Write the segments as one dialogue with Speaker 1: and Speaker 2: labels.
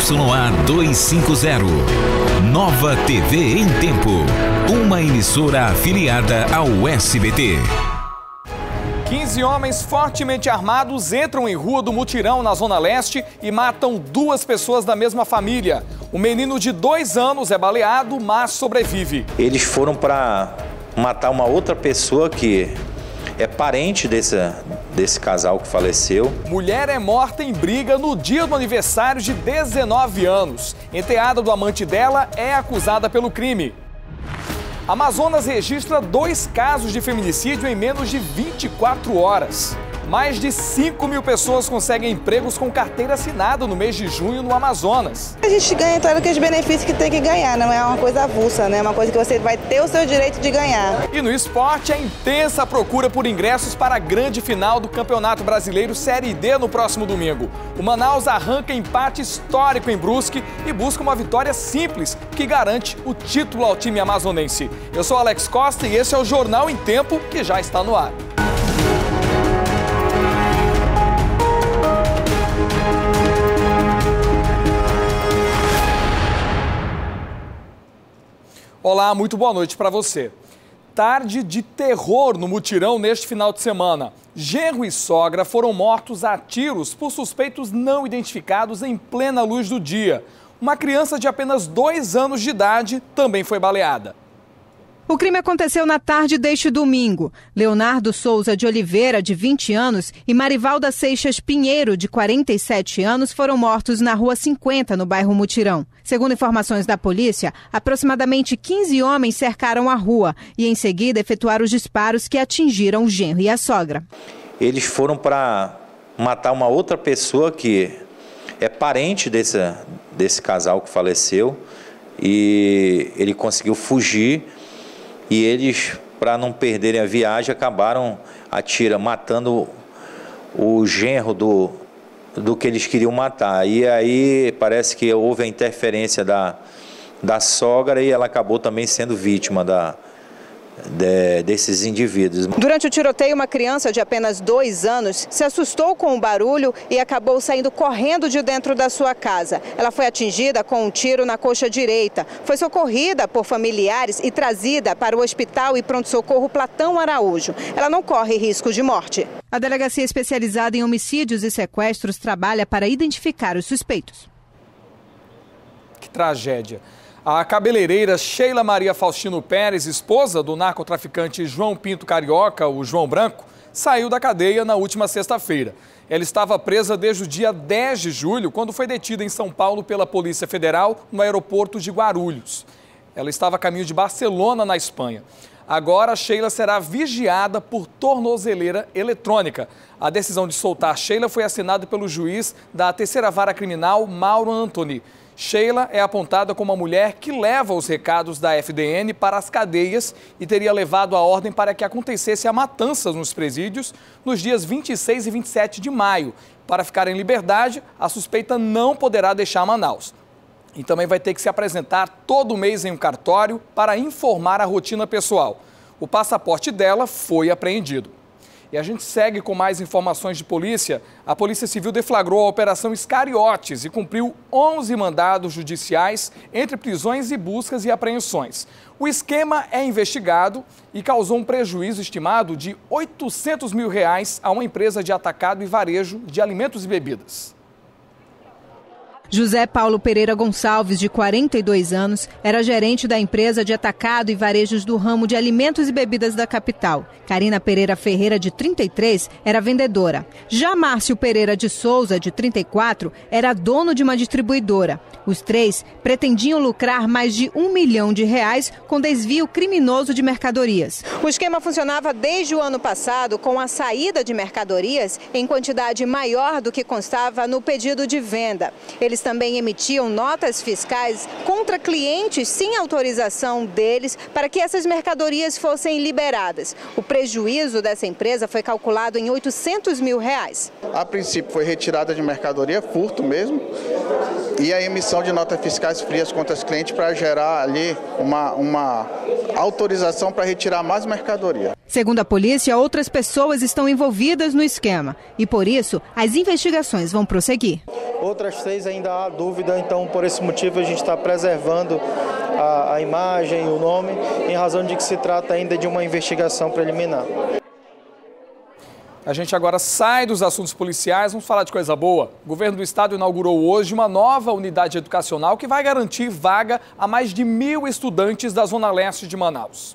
Speaker 1: ZYA 250. Nova TV em Tempo. Uma emissora afiliada ao SBT.
Speaker 2: 15 homens fortemente armados entram em rua do Mutirão, na Zona Leste, e matam duas pessoas da mesma família. O menino de dois anos é baleado, mas sobrevive.
Speaker 3: Eles foram para matar uma outra pessoa que é parente desse, desse casal que faleceu.
Speaker 2: Mulher é morta em briga no dia do aniversário de 19 anos. Enteada do amante dela é acusada pelo crime. Amazonas registra dois casos de feminicídio em menos de 24 horas. Mais de 5 mil pessoas conseguem empregos com carteira assinada no mês de junho no Amazonas.
Speaker 4: A gente ganha todos aqueles benefícios que tem que ganhar, não é uma coisa avulsa, né? É uma coisa que você vai ter o seu direito de ganhar.
Speaker 2: E no esporte, a intensa procura por ingressos para a grande final do Campeonato Brasileiro Série D no próximo domingo. O Manaus arranca empate histórico em Brusque e busca uma vitória simples que garante o título ao time amazonense. Eu sou Alex Costa e esse é o Jornal em Tempo que já está no ar. Olá, muito boa noite para você. Tarde de terror no mutirão neste final de semana. Genro e sogra foram mortos a tiros por suspeitos não identificados em plena luz do dia. Uma criança de apenas dois anos de idade também foi baleada.
Speaker 5: O crime aconteceu na tarde deste domingo. Leonardo Souza de Oliveira, de 20 anos, e Marivalda Seixas Pinheiro, de 47 anos, foram mortos na Rua 50, no bairro Mutirão. Segundo informações da polícia, aproximadamente 15 homens cercaram a rua e, em seguida, efetuaram os disparos que atingiram o genro e a sogra.
Speaker 3: Eles foram para matar uma outra pessoa que é parente desse, desse casal que faleceu e ele conseguiu fugir e eles, para não perderem a viagem, acabaram atira matando o genro do, do que eles queriam matar. E aí parece que houve a interferência da, da sogra e ela acabou também sendo vítima da, de, desses indivíduos.
Speaker 5: Durante o tiroteio, uma criança de apenas dois anos se assustou com o barulho e acabou saindo correndo de dentro da sua casa. Ela foi atingida com um tiro na coxa direita. Foi socorrida por familiares e trazida para o hospital e pronto-socorro Platão Araújo. Ela não corre risco de morte. A delegacia especializada em homicídios e sequestros trabalha para identificar os suspeitos.
Speaker 2: Que tragédia. A cabeleireira Sheila Maria Faustino Pérez, esposa do narcotraficante João Pinto Carioca, o João Branco, saiu da cadeia na última sexta-feira. Ela estava presa desde o dia 10 de julho, quando foi detida em São Paulo pela Polícia Federal no aeroporto de Guarulhos. Ela estava a caminho de Barcelona, na Espanha. Agora, Sheila será vigiada por tornozeleira eletrônica. A decisão de soltar Sheila foi assinada pelo juiz da terceira vara criminal, Mauro Antoni. Sheila é apontada como a mulher que leva os recados da FDN para as cadeias e teria levado a ordem para que acontecesse a matança nos presídios nos dias 26 e 27 de maio. Para ficar em liberdade, a suspeita não poderá deixar Manaus. E também vai ter que se apresentar todo mês em um cartório para informar a rotina pessoal. O passaporte dela foi apreendido. E a gente segue com mais informações de polícia. A Polícia Civil deflagrou a Operação Iscariotes e cumpriu 11 mandados judiciais entre prisões e buscas e apreensões. O esquema é investigado e causou um prejuízo estimado de 800 mil reais a uma empresa de atacado e varejo de alimentos e bebidas.
Speaker 5: José Paulo Pereira Gonçalves, de 42 anos, era gerente da empresa de atacado e varejos do ramo de alimentos e bebidas da capital. Karina Pereira Ferreira, de 33, era vendedora. Já Márcio Pereira de Souza, de 34, era dono de uma distribuidora. Os três pretendiam lucrar mais de um milhão de reais com desvio criminoso de mercadorias. O esquema funcionava desde o ano passado com a saída de mercadorias em quantidade maior do que constava no pedido de venda. Eles também emitiam notas fiscais contra clientes sem autorização deles para que essas mercadorias fossem liberadas. O prejuízo dessa empresa foi calculado em 800 mil reais.
Speaker 6: A princípio foi retirada de mercadoria, furto mesmo, e a emissão de notas fiscais frias contra os clientes para gerar ali uma, uma autorização para retirar mais mercadoria.
Speaker 5: Segundo a polícia, outras pessoas estão envolvidas no esquema e, por isso, as investigações vão prosseguir.
Speaker 7: Outras três ainda há dúvida, então, por esse motivo, a gente está preservando a, a imagem, o nome, em razão de que se trata ainda de uma investigação preliminar.
Speaker 2: A gente agora sai dos assuntos policiais, vamos falar de coisa boa. O governo do estado inaugurou hoje uma nova unidade educacional que vai garantir vaga a mais de mil estudantes da Zona Leste de Manaus.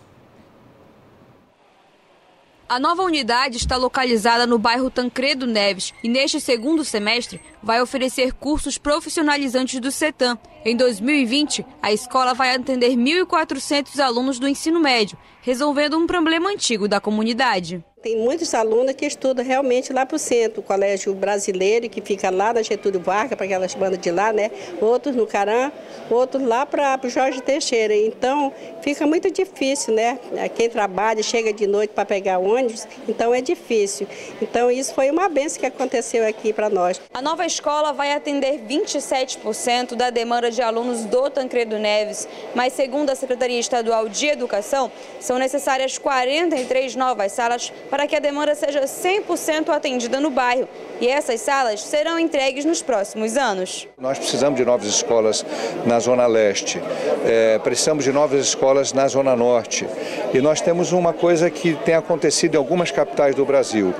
Speaker 8: A nova unidade está localizada no bairro Tancredo Neves e, neste segundo semestre, vai oferecer cursos profissionalizantes do CETAM. Em 2020, a escola vai atender 1.400 alunos do ensino médio, resolvendo um problema antigo da comunidade.
Speaker 9: Tem muitos alunos que estudam realmente lá para o centro, o Colégio Brasileiro, que fica lá na Getúlio Vargas, para aquelas bandas de lá, né? Outros no Caram, outros lá para o Jorge Teixeira. Então, fica muito difícil, né? Quem trabalha, chega de noite para pegar ônibus, então é difícil. Então, isso foi uma benção que aconteceu aqui para nós.
Speaker 8: A nova escola vai atender 27% da demanda de alunos do Tancredo Neves, mas segundo a Secretaria Estadual de Educação, são necessárias 43 novas salas para que a demanda seja 100% atendida no bairro. E essas salas serão entregues nos próximos anos.
Speaker 10: Nós precisamos de novas escolas na Zona Leste, é, precisamos de novas escolas na Zona Norte. E nós temos uma coisa que tem acontecido em algumas capitais do Brasil.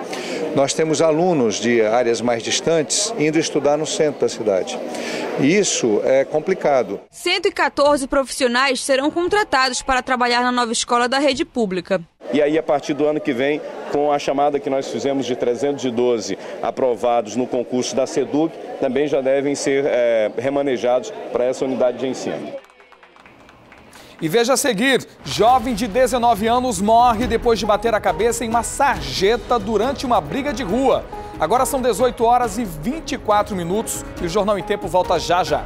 Speaker 10: Nós temos alunos de áreas mais distantes indo estudar no centro da cidade. E isso é complicado.
Speaker 8: 114 profissionais serão contratados para trabalhar na nova escola da rede pública.
Speaker 11: E aí, a partir do ano que vem, com a chamada que nós fizemos de 312 aprovados no concurso da SEDUC, também já devem ser é, remanejados para essa unidade de ensino.
Speaker 2: E veja a seguir: jovem de 19 anos morre depois de bater a cabeça em uma sarjeta durante uma briga de rua. Agora são 18 horas e 24 minutos e o Jornal em Tempo volta já já.